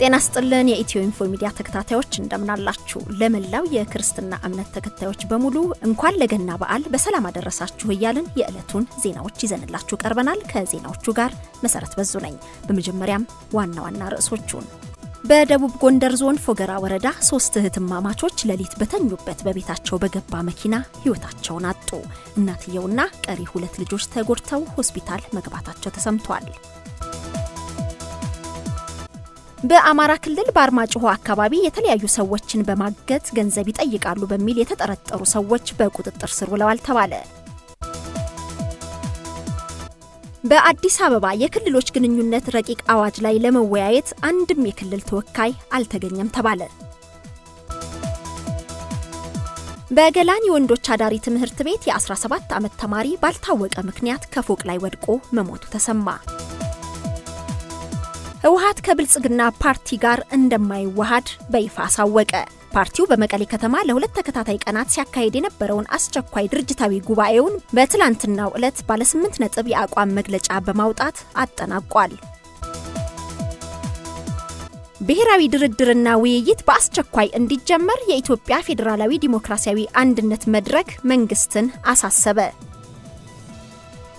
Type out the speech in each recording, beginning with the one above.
ጤና ስጥልን የኢትዮ ኢንፎ ሚዲያ ተከታታዮች እንደምናላችሁ። ለመላው የክርስትና እምነት ተከታዮች በሙሉ እንኳን ለገና በዓል በሰላም አደረሳችሁ እያልን የዕለቱን ዜናዎች ይዘንላችሁ ቀርበናል። ከዜናዎቹ ጋር መሰረት በዙ ነኝ። በመጀመሪያም ዋና ዋና ርዕሶቹን በደቡብ ጎንደር ዞን ፎገራ ወረዳ ሶስት እህትማማቾች ሌሊት በተኙበት በቤታቸው በገባ መኪና ሕይወታቸውን አጡ። እናትየውና ቀሪ ሁለት ልጆች ተጎድተው ሆስፒታል መግባታቸው ተሰምቷል። በአማራ ክልል በአርማጭሆ አካባቢ የተለያዩ ሰዎችን በማገት ገንዘብ ይጠይቃሉ በሚል የተጠረጠሩ ሰዎች በቁጥጥር ስር ውለዋል ተባለ። በአዲስ አበባ የክልሎች ግንኙነት ረቂቅ አዋጅ ላይ ለመወያየት አንድም የክልል ተወካይ አልተገኘም ተባለ። በገላን የወንዶች አዳሪ ትምህርት ቤት የ17 ዓመት ተማሪ ባልታወቀ ምክንያት ከፎቅ ላይ ወድቆ መሞቱ ተሰማ። ህወሓት ከብልጽግና ፓርቲ ጋር እንደማይዋሃድ በይፋ አሳወቀ። ፓርቲው በመቀሌ ከተማ ለሁለት ተከታታይ ቀናት ሲያካሄድ የነበረውን አስቸኳይ ድርጅታዊ ጉባኤውን በትላንትናው ዕለት ባለ ስምንት ነጥብ የአቋም መግለጫ በማውጣት አጠናቋል። ብሔራዊ ድርድርና ውይይት በአስቸኳይ እንዲጀመር የኢትዮጵያ ፌዴራላዊ ዲሞክራሲያዊ አንድነት መድረክ መንግስትን አሳሰበ።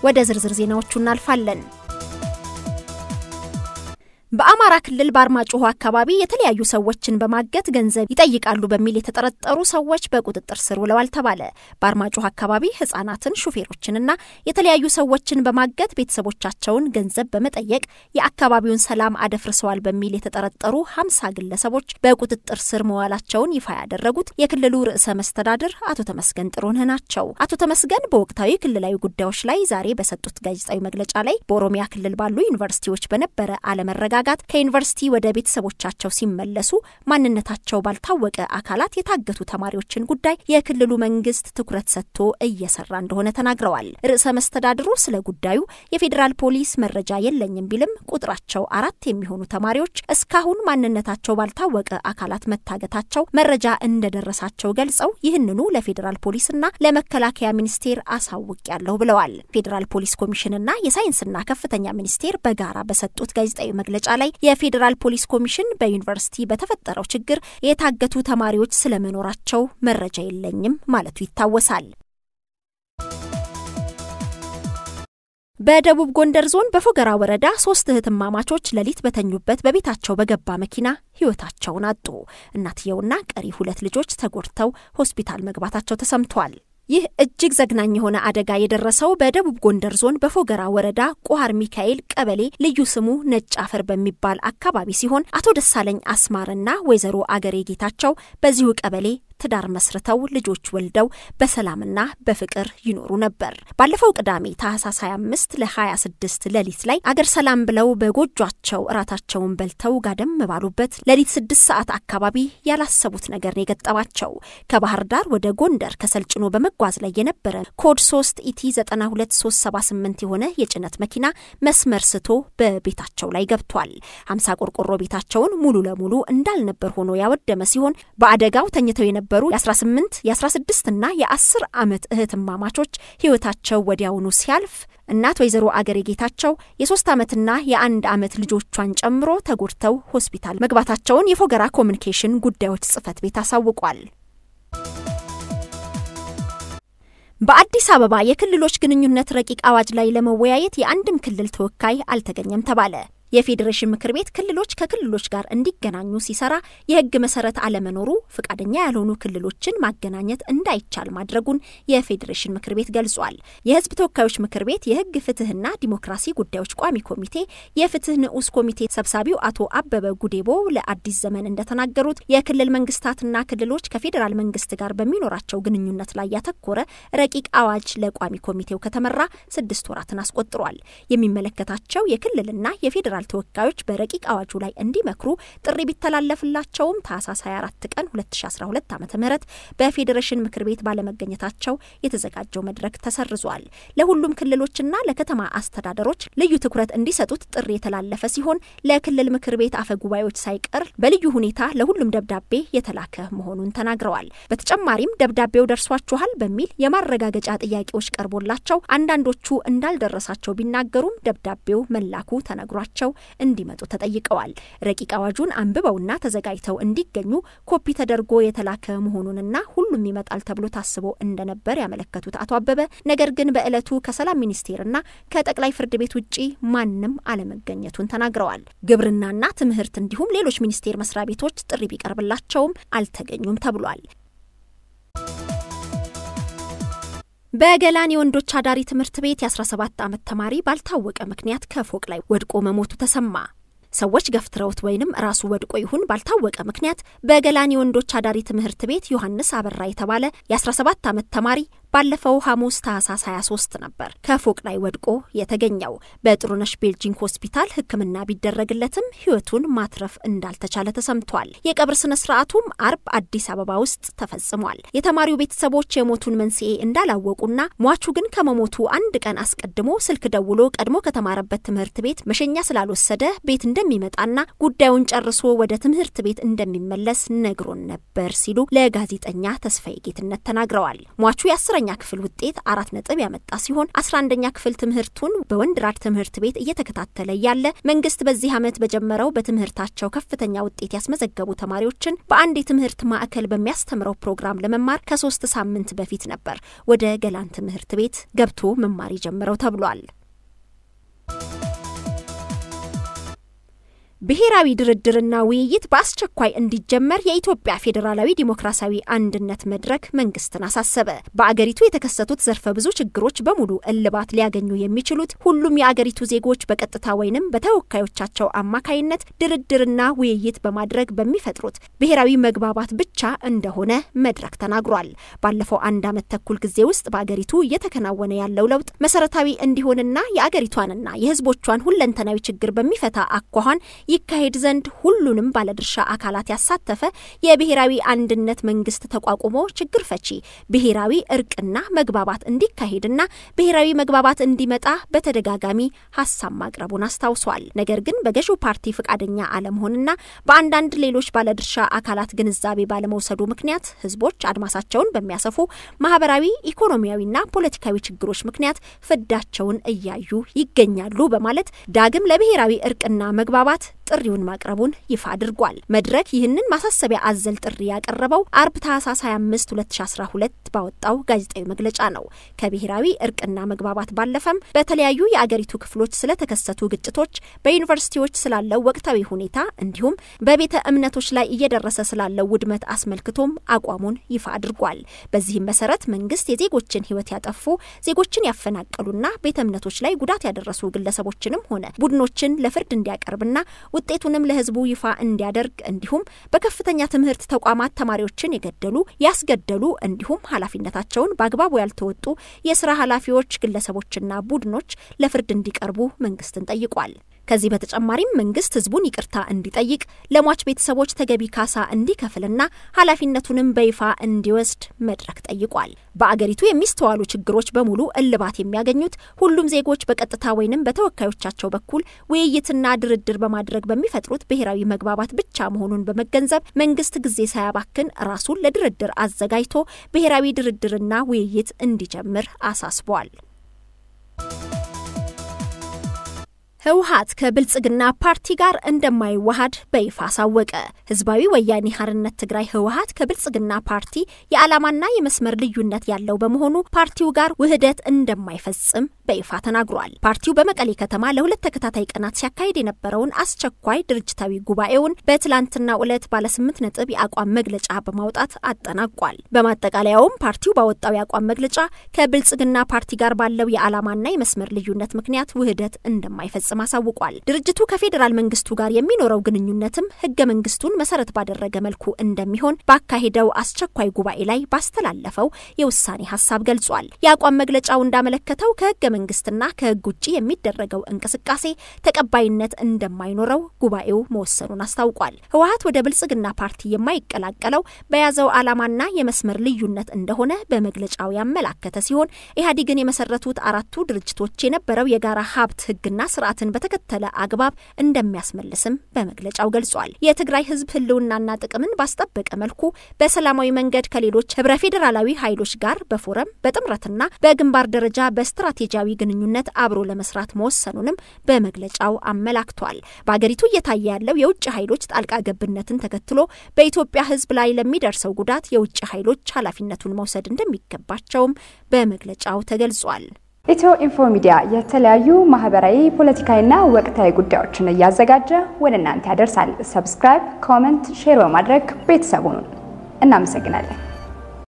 ወደ ዝርዝር ዜናዎቹ እናልፋለን። በአማራ ክልል በአርማጭሆ አካባቢ የተለያዩ ሰዎችን በማገት ገንዘብ ይጠይቃሉ በሚል የተጠረጠሩ ሰዎች በቁጥጥር ስር ውለዋል ተባለ። በአርማጭሆ አካባቢ ህጻናትን፣ ሹፌሮችንና የተለያዩ ሰዎችን በማገት ቤተሰቦቻቸውን ገንዘብ በመጠየቅ የአካባቢውን ሰላም አደፍርሰዋል በሚል የተጠረጠሩ ሀምሳ ግለሰቦች በቁጥጥር ስር መዋላቸውን ይፋ ያደረጉት የክልሉ ርዕሰ መስተዳድር አቶ ተመስገን ጥሩነህ ናቸው። አቶ ተመስገን በወቅታዊ ክልላዊ ጉዳዮች ላይ ዛሬ በሰጡት ጋዜጣዊ መግለጫ ላይ በኦሮሚያ ክልል ባሉ ዩኒቨርሲቲዎች በነበረ አለመረጋጋት ከዩኒቨርሲቲ ወደ ቤተሰቦቻቸው ሲመለሱ ማንነታቸው ባልታወቀ አካላት የታገቱ ተማሪዎችን ጉዳይ የክልሉ መንግስት ትኩረት ሰጥቶ እየሰራ እንደሆነ ተናግረዋል። ርዕሰ መስተዳድሩ ስለ ጉዳዩ የፌዴራል ፖሊስ መረጃ የለኝም ቢልም ቁጥራቸው አራት የሚሆኑ ተማሪዎች እስካሁን ማንነታቸው ባልታወቀ አካላት መታገታቸው መረጃ እንደደረሳቸው ገልጸው ይህንኑ ለፌዴራል ፖሊስና ለመከላከያ ሚኒስቴር አሳውቂያለሁ ብለዋል። ፌዴራል ፖሊስ ኮሚሽንና የሳይንስና ከፍተኛ ሚኒስቴር በጋራ በሰጡት ጋዜጣዊ መግለጫ ላይ የፌዴራል ፖሊስ ኮሚሽን በዩኒቨርሲቲ በተፈጠረው ችግር የታገቱ ተማሪዎች ስለመኖራቸው መረጃ የለኝም ማለቱ ይታወሳል። በደቡብ ጎንደር ዞን በፎገራ ወረዳ ሶስት እህትማማቾች ሌሊት በተኙበት በቤታቸው በገባ መኪና ሕይወታቸውን አጡ። እናትየውና ቀሪ ሁለት ልጆች ተጎድተው ሆስፒታል መግባታቸው ተሰምቷል። ይህ እጅግ ዘግናኝ የሆነ አደጋ የደረሰው በደቡብ ጎንደር ዞን በፎገራ ወረዳ ቁሃር ሚካኤል ቀበሌ ልዩ ስሙ ነጭ አፈር በሚባል አካባቢ ሲሆን አቶ ደሳለኝ አስማርና ወይዘሮ አገሬ ጌታቸው በዚሁ ቀበሌ ትዳር መስርተው ልጆች ወልደው በሰላምና በፍቅር ይኖሩ ነበር። ባለፈው ቅዳሜ ታህሳስ 25 ለ26 ሌሊት ላይ አገር ሰላም ብለው በጎጇቸው እራታቸውን በልተው ጋደም ባሉበት ሌሊት 6 ሰዓት አካባቢ ያላሰቡት ነገር ነው የገጠማቸው። ከባህር ዳር ወደ ጎንደር ከሰል ጭኖ በመጓዝ ላይ የነበረ ኮድ 3 ET 92378 የሆነ የጭነት መኪና መስመር ስቶ በቤታቸው ላይ ገብቷል። 50 ቆርቆሮ ቤታቸውን ሙሉ ለሙሉ እንዳልነበር ሆኖ ያወደመ ሲሆን በአደጋው ተኝተው የነበሩ የነበሩ የ18 የ16 እና የ10 ዓመት እህትማማቾች ሕይወታቸው ወዲያውኑ ሲያልፍ እናት ወይዘሮ አገሬ ጌታቸው የሶስት ዓመትና የአንድ ዓመት ልጆቿን ጨምሮ ተጎድተው ሆስፒታል መግባታቸውን የፎገራ ኮሚኒኬሽን ጉዳዮች ጽሕፈት ቤት አሳውቋል። በአዲስ አበባ የክልሎች ግንኙነት ረቂቅ አዋጅ ላይ ለመወያየት የአንድም ክልል ተወካይ አልተገኘም ተባለ። የፌዴሬሽን ምክር ቤት ክልሎች ከክልሎች ጋር እንዲገናኙ ሲሰራ የሕግ መሰረት አለመኖሩ ፈቃደኛ ያልሆኑ ክልሎችን ማገናኘት እንዳይቻል ማድረጉን የፌዴሬሽን ምክር ቤት ገልጿል። የሕዝብ ተወካዮች ምክር ቤት የሕግ ፍትህና ዲሞክራሲ ጉዳዮች ቋሚ ኮሚቴ የፍትህ ንዑስ ኮሚቴ ሰብሳቢው አቶ አበበ ጉዴቦ ለአዲስ ዘመን እንደተናገሩት የክልል መንግስታትና ክልሎች ከፌዴራል መንግስት ጋር በሚኖራቸው ግንኙነት ላይ ያተኮረ ረቂቅ አዋጅ ለቋሚ ኮሚቴው ከተመራ ስድስት ወራትን አስቆጥሯል። የሚመለከታቸው የክልልና የፌዴራል ተወካዮች በረቂቅ አዋጁ ላይ እንዲመክሩ ጥሪ ቢተላለፍላቸውም ታህሳስ 24 ቀን 2012 ዓ ም በፌዴሬሽን ምክር ቤት ባለመገኘታቸው የተዘጋጀው መድረክ ተሰርዟል። ለሁሉም ክልሎችና ለከተማ አስተዳደሮች ልዩ ትኩረት እንዲሰጡት ጥሪ የተላለፈ ሲሆን ለክልል ምክር ቤት አፈ ጉባኤዎች ሳይቀር በልዩ ሁኔታ ለሁሉም ደብዳቤ የተላከ መሆኑን ተናግረዋል። በተጨማሪም ደብዳቤው ደርሷችኋል በሚል የማረጋገጫ ጥያቄዎች ቀርቦላቸው አንዳንዶቹ እንዳልደረሳቸው ቢናገሩም ደብዳቤው መላኩ ተነግሯቸው እንዲመጡ ተጠይቀዋል። ረቂቅ አዋጁን አንብበውና ተዘጋጅተው እንዲገኙ ኮፒ ተደርጎ የተላከ መሆኑንና ሁሉም ይመጣል ተብሎ ታስቦ እንደነበር ያመለከቱት አቶ አበበ ነገር ግን በዕለቱ ከሰላም ሚኒስቴርና ከጠቅላይ ፍርድ ቤት ውጪ ማንም አለመገኘቱን ተናግረዋል። ግብርናና ትምህርት እንዲሁም ሌሎች ሚኒስቴር መስሪያ ቤቶች ጥሪ ቢቀርብላቸውም አልተገኙም ተብሏል። በገላን የወንዶች አዳሪ ትምህርት ቤት የ17 ዓመት ተማሪ ባልታወቀ ምክንያት ከፎቅ ላይ ወድቆ መሞቱ ተሰማ። ሰዎች ገፍትረውት ወይንም ራሱ ወድቆ ይሁን ባልታወቀ ምክንያት በገላን የወንዶች አዳሪ ትምህርት ቤት ዮሐንስ አበራ የተባለ የ17 ዓመት ተማሪ ባለፈው ሐሙስ ታህሳስ 23 ነበር ከፎቅ ላይ ወድቆ የተገኘው። በጥሩነሽ ቤልጂንግ ሆስፒታል ሕክምና ቢደረግለትም ሕይወቱን ማትረፍ እንዳልተቻለ ተሰምቷል። የቀብር ስነ ስርዓቱም አርብ አዲስ አበባ ውስጥ ተፈጽሟል። የተማሪው ቤተሰቦች የሞቱን መንስኤ እንዳላወቁና ሟቹ ግን ከመሞቱ አንድ ቀን አስቀድሞ ስልክ ደውሎ ቀድሞ ከተማረበት ትምህርት ቤት መሸኛ ስላልወሰደ ቤት እንደሚመጣና ጉዳዩን ጨርሶ ወደ ትምህርት ቤት እንደሚመለስ ነግሮን ነበር ሲሉ ለጋዜጠኛ ተስፋዬ ጌትነት ተናግረዋል። ሟቹ የአስረኛ ክፍል ውጤት አራት ነጥብ ያመጣ ሲሆን አስራ አንደኛ ክፍል ትምህርቱን በወንድራድ ትምህርት ቤት እየተከታተለ ያለ መንግስት በዚህ ዓመት በጀመረው በትምህርታቸው ከፍተኛ ውጤት ያስመዘገቡ ተማሪዎችን በአንድ የትምህርት ማዕከል በሚያስተምረው ፕሮግራም ለመማር ከሶስት ሳምንት በፊት ነበር ወደ ገላን ትምህርት ቤት ገብቶ መማር የጀመረው ተብሏል። ብሔራዊ ድርድርና ውይይት በአስቸኳይ እንዲጀመር የኢትዮጵያ ፌዴራላዊ ዲሞክራሲያዊ አንድነት መድረክ መንግስትን አሳሰበ። በአገሪቱ የተከሰቱት ዘርፈ ብዙ ችግሮች በሙሉ እልባት ሊያገኙ የሚችሉት ሁሉም የአገሪቱ ዜጎች በቀጥታ ወይንም በተወካዮቻቸው አማካይነት ድርድርና ውይይት በማድረግ በሚፈጥሩት ብሔራዊ መግባባት ብቻ እንደሆነ መድረክ ተናግሯል። ባለፈው አንድ ዓመት ተኩል ጊዜ ውስጥ በአገሪቱ እየተከናወነ ያለው ለውጥ መሰረታዊ እንዲሆንና የአገሪቷንና የሕዝቦቿን ሁለንተናዊ ችግር በሚፈታ አኳኋን ይካሄድ ዘንድ ሁሉንም ባለድርሻ አካላት ያሳተፈ የብሔራዊ አንድነት መንግስት ተቋቁሞ ችግር ፈቺ ብሔራዊ እርቅና መግባባት እንዲካሄድና ብሔራዊ መግባባት እንዲመጣ በተደጋጋሚ ሀሳብ ማቅረቡን አስታውሷል። ነገር ግን በገዢው ፓርቲ ፈቃደኛ አለመሆንና በአንዳንድ ሌሎች ባለድርሻ አካላት ግንዛቤ ባለመውሰዱ ምክንያት ህዝቦች አድማሳቸውን በሚያሰፉ ማህበራዊ፣ ኢኮኖሚያዊና ፖለቲካዊ ችግሮች ምክንያት ፍዳቸውን እያዩ ይገኛሉ በማለት ዳግም ለብሔራዊ እርቅና መግባባት ጥሪውን ማቅረቡን ይፋ አድርጓል። መድረክ ይህንን ማሳሰቢያ አዘል ጥሪ ያቀረበው አርብ ታህሳስ 25 2012 ባወጣው ጋዜጣዊ መግለጫ ነው። ከብሔራዊ እርቅና መግባባት ባለፈም በተለያዩ የአገሪቱ ክፍሎች ስለተከሰቱ ግጭቶች፣ በዩኒቨርሲቲዎች ስላለው ወቅታዊ ሁኔታ እንዲሁም በቤተ እምነቶች ላይ እየደረሰ ስላለው ውድመት አስመልክቶም አቋሙን ይፋ አድርጓል። በዚህም መሰረት መንግስት የዜጎችን ህይወት ያጠፉ ዜጎችን ያፈናቀሉና ቤተ እምነቶች ላይ ጉዳት ያደረሱ ግለሰቦችንም ሆነ ቡድኖችን ለፍርድ እንዲያቀርብና ውጤቱንም ለህዝቡ ይፋ እንዲያደርግ እንዲሁም በከፍተኛ ትምህርት ተቋማት ተማሪዎችን የገደሉ ያስገደሉ እንዲሁም ኃላፊነታቸውን በአግባቡ ያልተወጡ የስራ ኃላፊዎች ግለሰቦችና ቡድኖች ለፍርድ እንዲቀርቡ መንግስትን ጠይቋል። ከዚህ በተጨማሪም መንግስት ህዝቡን ይቅርታ እንዲጠይቅ ለሟች ቤተሰቦች ተገቢ ካሳ እንዲከፍልና ኃላፊነቱንም በይፋ እንዲወስድ መድረክ ጠይቋል። በአገሪቱ የሚስተዋሉ ችግሮች በሙሉ እልባት የሚያገኙት ሁሉም ዜጎች በቀጥታ ወይንም በተወካዮቻቸው በኩል ውይይትና ድርድር በማድረግ በሚፈጥሩት ብሔራዊ መግባባት ብቻ መሆኑን በመገንዘብ መንግስት ጊዜ ሳያባክን ራሱን ለድርድር አዘጋጅቶ ብሔራዊ ድርድርና ውይይት እንዲጀምር አሳስቧል። ህወሀት ከብልጽግና ፓርቲ ጋር እንደማይዋሃድ በይፋ አሳወቀ። ህዝባዊ ወያኔ ሓርነት ትግራይ ህወሀት ከብልጽግና ፓርቲ የዓላማና የመስመር ልዩነት ያለው በመሆኑ ፓርቲው ጋር ውህደት እንደማይፈጽም በይፋ ተናግሯል። ፓርቲው በመቀሌ ከተማ ለሁለት ተከታታይ ቀናት ሲያካሂድ የነበረውን አስቸኳይ ድርጅታዊ ጉባኤውን በትላንትናው ዕለት ባለ ስምንት ነጥብ የአቋም መግለጫ በማውጣት አጠናቋል። በማጠቃለያውም ፓርቲው ባወጣው የአቋም መግለጫ ከብልጽግና ፓርቲ ጋር ባለው የዓላማና የመስመር ልዩነት ምክንያት ውህደት እንደማይፈጽም አሳውቋል። ድርጅቱ ከፌዴራል መንግስቱ ጋር የሚኖረው ግንኙነትም ህገ መንግስቱን መሰረት ባደረገ መልኩ እንደሚሆን ባካሄደው አስቸኳይ ጉባኤ ላይ ባስተላለፈው የውሳኔ ሀሳብ ገልጿል። የአቋም መግለጫው እንዳመለከተው ከህገ መንግስትና ከህግ ውጭ የሚደረገው እንቅስቃሴ ተቀባይነት እንደማይኖረው ጉባኤው መወሰኑን አስታውቋል። ህወሀት ወደ ብልጽግና ፓርቲ የማይቀላቀለው በያዘው ዓላማና የመስመር ልዩነት እንደሆነ በመግለጫው ያመላከተ ሲሆን ኢህአዴግን የመሰረቱት አራቱ ድርጅቶች የነበረው የጋራ ሀብት ህግና ስርዓትን ስርዓትን በተከተለ አግባብ እንደሚያስመልስም በመግለጫው ገልጿል። የትግራይ ህዝብ ህልውናና ጥቅምን ባስጠበቀ መልኩ በሰላማዊ መንገድ ከሌሎች ህብረ ፌዴራላዊ ኃይሎች ጋር በፎረም በጥምረትና በግንባር ደረጃ በስትራቴጂያዊ ግንኙነት አብሮ ለመስራት መወሰኑንም በመግለጫው አመላክቷል። በአገሪቱ እየታየ ያለው የውጭ ኃይሎች ጣልቃ ገብነትን ተከትሎ በኢትዮጵያ ህዝብ ላይ ለሚደርሰው ጉዳት የውጭ ኃይሎች ኃላፊነቱን መውሰድ እንደሚገባቸውም በመግለጫው ተገልጿል። ኢትዮ ኢንፎ ሚዲያ የተለያዩ ማህበራዊ፣ ፖለቲካዊና ወቅታዊ ጉዳዮችን እያዘጋጀ ወደ እናንተ ያደርሳል። subscribe፣ comment፣ share በማድረግ ቤተሰቡን እናመሰግናለን።